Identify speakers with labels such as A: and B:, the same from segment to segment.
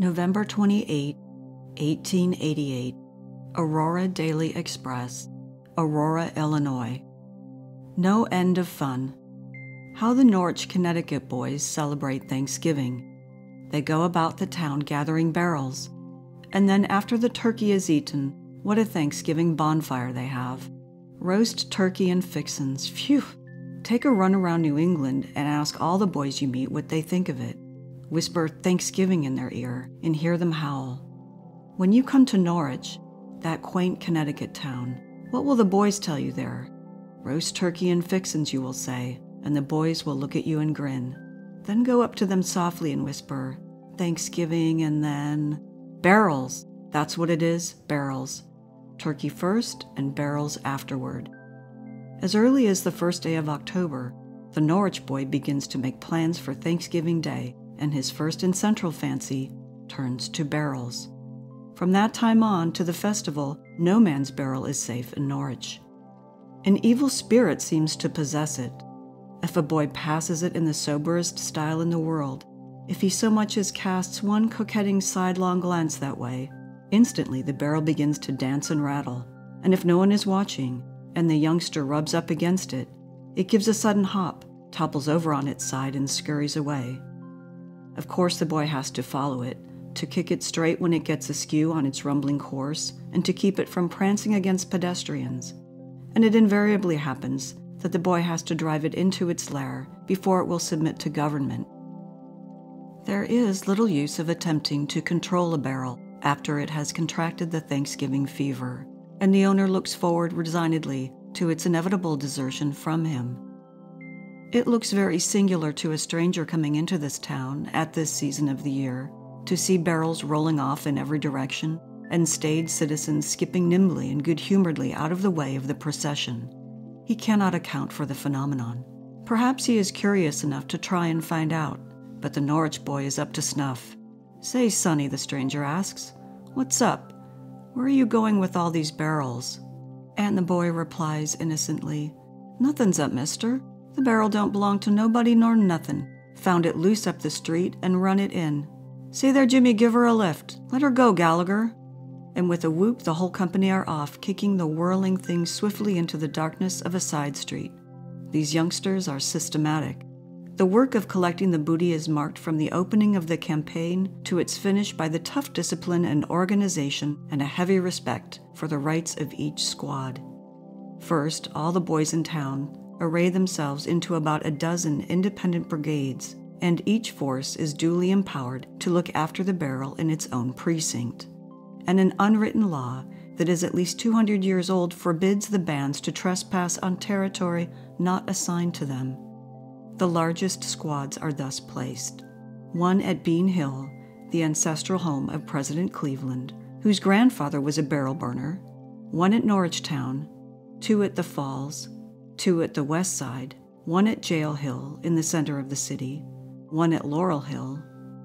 A: November 28, 1888, Aurora Daily Express, Aurora, Illinois. No end of fun. How the Norwich, Connecticut boys celebrate Thanksgiving. They go about the town gathering barrels. And then, after the turkey is eaten, what a Thanksgiving bonfire they have. Roast turkey and fixins. Phew! Take a run around New England and ask all the boys you meet what they think of it. Whisper Thanksgiving in their ear and hear them howl. When you come to Norwich, that quaint Connecticut town, what will the boys tell you there? Roast turkey and fixins, you will say, and the boys will look at you and grin. Then go up to them softly and whisper, Thanksgiving, and then. Barrels! That's what it is barrels. Turkey first and barrels afterward. As early as the first day of October, the Norwich boy begins to make plans for Thanksgiving Day, and his first and central fancy turns to barrels. From that time on to the festival, no man's barrel is safe in Norwich. An evil spirit seems to possess it. If a boy passes it in the soberest style in the world, if he so much as casts one coquetting sidelong glance that way, instantly the barrel begins to dance and rattle, and if no one is watching, and the youngster rubs up against it, it gives a sudden hop, topples over on its side, and scurries away. Of course, the boy has to follow it, to kick it straight when it gets askew on its rumbling course, and to keep it from prancing against pedestrians. And it invariably happens that the boy has to drive it into its lair before it will submit to government. There is little use of attempting to control a barrel after it has contracted the Thanksgiving fever, and the owner looks forward resignedly to its inevitable desertion from him. It looks very singular to a stranger coming into this town at this season of the year to see barrels rolling off in every direction and staid citizens skipping nimbly and good humoredly out of the way of the procession. He cannot account for the phenomenon. Perhaps he is curious enough to try and find out, but the Norwich boy is up to snuff. Say, Sonny, the stranger asks, what's up? Where are you going with all these barrels? And the boy replies innocently, Nothing's up, mister. The barrel don't belong to nobody nor nothin'. Found it loose up the street and run it in. See there, Jimmy, give her a lift. Let her go, Gallagher. And with a whoop, the whole company are off, kicking the whirling thing swiftly into the darkness of a side street. These youngsters are systematic. The work of collecting the booty is marked from the opening of the campaign to its finish by the tough discipline and organization and a heavy respect for the rights of each squad. First, all the boys in town array themselves into about a dozen independent brigades and each force is duly empowered to look after the barrel in its own precinct. And an unwritten law that is at least 200 years old forbids the bands to trespass on territory not assigned to them. The largest squads are thus placed one at Bean Hill, the ancestral home of President Cleveland, whose grandfather was a barrel burner, one at Norwich Town, two at the Falls, two at the west side, one at Jail Hill in the center of the city, one at Laurel Hill,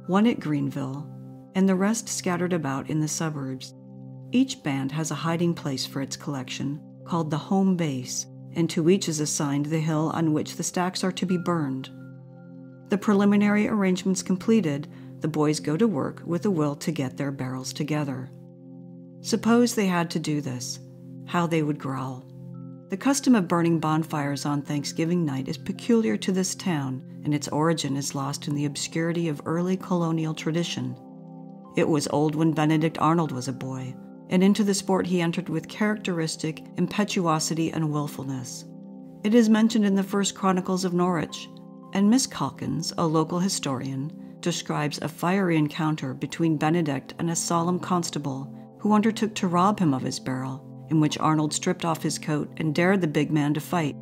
A: one at Greenville, and the rest scattered about in the suburbs. Each band has a hiding place for its collection, called the home base, and to each is assigned the hill on which the stacks are to be burned. The preliminary arrangements completed, the boys go to work with a will to get their barrels together. Suppose they had to do this, how they would growl. The custom of burning bonfires on Thanksgiving night is peculiar to this town, and its origin is lost in the obscurity of early colonial tradition. It was old when Benedict Arnold was a boy, and into the sport he entered with characteristic impetuosity and wilfulness. It is mentioned in the First Chronicles of Norwich, and Miss Caulkins, a local historian, describes a fiery encounter between Benedict and a solemn constable who undertook to rob him of his barrel in which Arnold stripped off his coat and dared the big man to fight.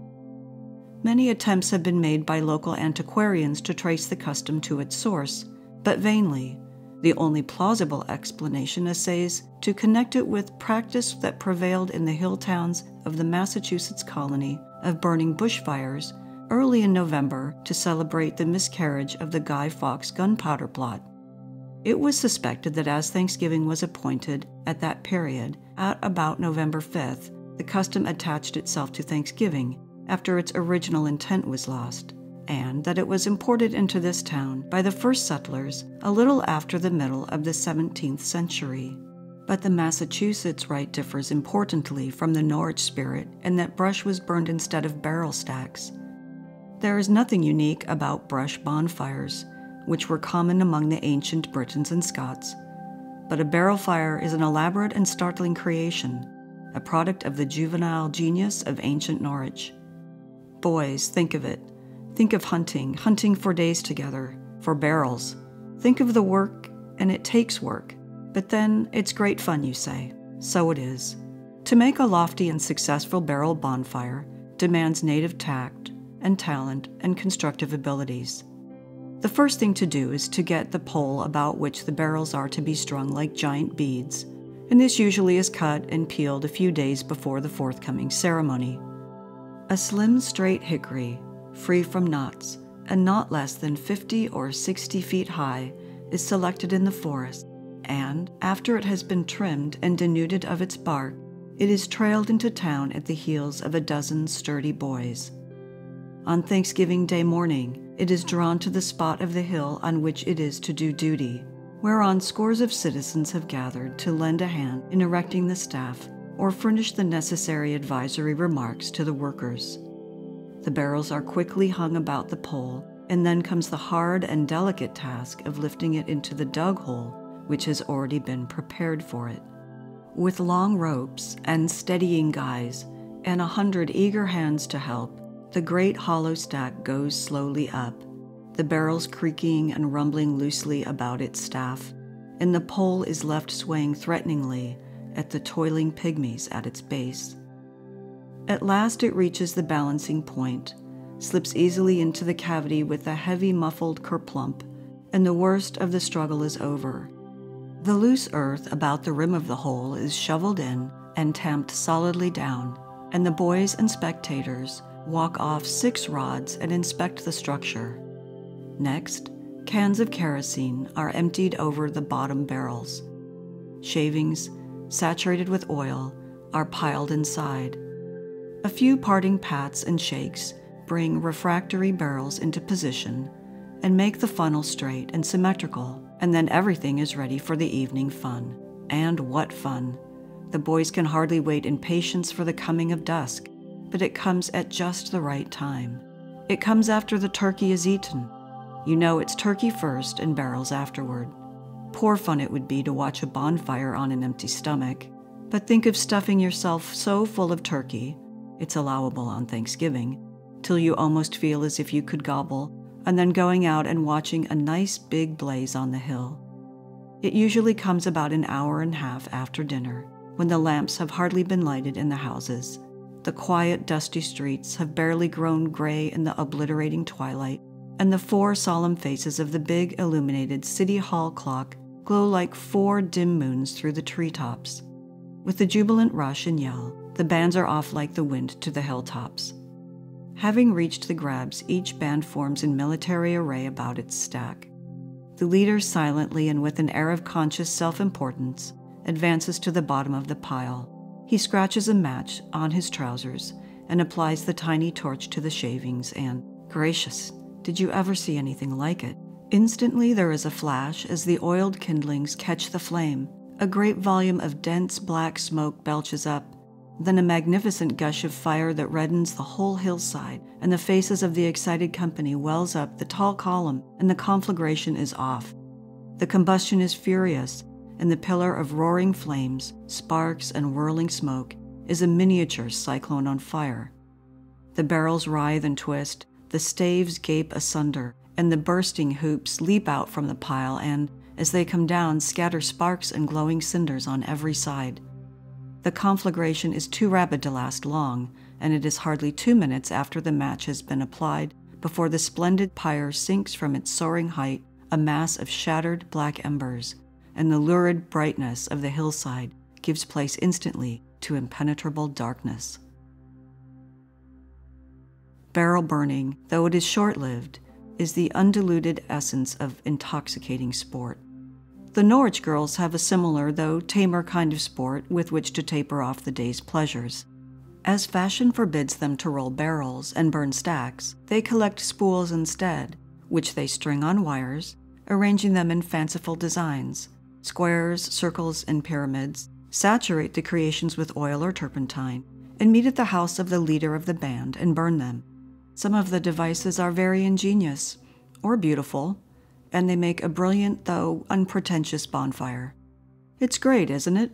A: Many attempts have been made by local antiquarians to trace the custom to its source, but vainly. The only plausible explanation essays to connect it with practice that prevailed in the hill towns of the Massachusetts colony of burning bushfires early in November to celebrate the miscarriage of the Guy Fawkes gunpowder plot. It was suspected that as Thanksgiving was appointed at that period, at about November 5th, the custom attached itself to Thanksgiving after its original intent was lost, and that it was imported into this town by the first settlers a little after the middle of the 17th century. But the Massachusetts rite differs importantly from the Norwich spirit in that brush was burned instead of barrel stacks. There is nothing unique about brush bonfires, which were common among the ancient Britons and Scots. But a barrel fire is an elaborate and startling creation, a product of the juvenile genius of ancient Norwich. Boys, think of it. Think of hunting, hunting for days together, for barrels. Think of the work, and it takes work. But then it's great fun, you say. So it is. To make a lofty and successful barrel bonfire demands native tact and talent and constructive abilities. The first thing to do is to get the pole about which the barrels are to be strung like giant beads, and this usually is cut and peeled a few days before the forthcoming ceremony. A slim, straight hickory, free from knots, and not less than 50 or 60 feet high, is selected in the forest and, after it has been trimmed and denuded of its bark, it is trailed into town at the heels of a dozen sturdy boys. On Thanksgiving Day morning, it is drawn to the spot of the hill on which it is to do duty, whereon scores of citizens have gathered to lend a hand in erecting the staff or furnish the necessary advisory remarks to the workers. The barrels are quickly hung about the pole, and then comes the hard and delicate task of lifting it into the dug hole which has already been prepared for it. With long ropes and steadying guys and a hundred eager hands to help, the great hollow stack goes slowly up, the barrels creaking and rumbling loosely about its staff, and the pole is left swaying threateningly at the toiling pygmies at its base. At last it reaches the balancing point, slips easily into the cavity with a heavy muffled kerplump, and the worst of the struggle is over. The loose earth about the rim of the hole is shoveled in and tamped solidly down, and the boys and spectators walk off six rods and inspect the structure. Next, cans of kerosene are emptied over the bottom barrels. Shavings, saturated with oil, are piled inside. A few parting pats and shakes bring refractory barrels into position and make the funnel straight and symmetrical and then everything is ready for the evening fun. And what fun! The boys can hardly wait in patience for the coming of dusk, but it comes at just the right time. It comes after the turkey is eaten. You know it's turkey first and barrels afterward. Poor fun it would be to watch a bonfire on an empty stomach, but think of stuffing yourself so full of turkey, it's allowable on Thanksgiving, till you almost feel as if you could gobble and then going out and watching a nice big blaze on the hill. It usually comes about an hour and a half after dinner, when the lamps have hardly been lighted in the houses. The quiet, dusty streets have barely grown gray in the obliterating twilight, and the four solemn faces of the big illuminated City Hall clock glow like four dim moons through the treetops. With the jubilant rush and yell, the bands are off like the wind to the hilltops. Having reached the grabs, each band forms in military array about its stack. The leader silently and with an air of conscious self importance advances to the bottom of the pile. He scratches a match on his trousers and applies the tiny torch to the shavings, and, gracious, did you ever see anything like it? Instantly there is a flash as the oiled kindlings catch the flame. A great volume of dense black smoke belches up, then a magnificent gush of fire that reddens the whole hillside, and the faces of the excited company wells up the tall column, and the conflagration is off. The combustion is furious, and the pillar of roaring flames, sparks, and whirling smoke is a miniature cyclone on fire. The barrels writhe and twist, the staves gape asunder, and the bursting hoops leap out from the pile and, as they come down, scatter sparks and glowing cinders on every side. The conflagration is too rapid to last long, and it is hardly two minutes after the match has been applied before the splendid pyre sinks from its soaring height a mass of shattered black embers, and the lurid brightness of the hillside gives place instantly to impenetrable darkness. Barrel burning, though it is short lived, is the undiluted essence of intoxicating sport. The Norwich girls have a similar, though tamer kind of sport with which to taper off the day's pleasures. As fashion forbids them to roll barrels and burn stacks, they collect spools instead, which they string on wires, arranging them in fanciful designs squares, circles, and pyramids, saturate the creations with oil or turpentine, and meet at the house of the leader of the band and burn them. Some of the devices are very ingenious or beautiful, and they make a brilliant though unpretentious bonfire. It's great, isn't it?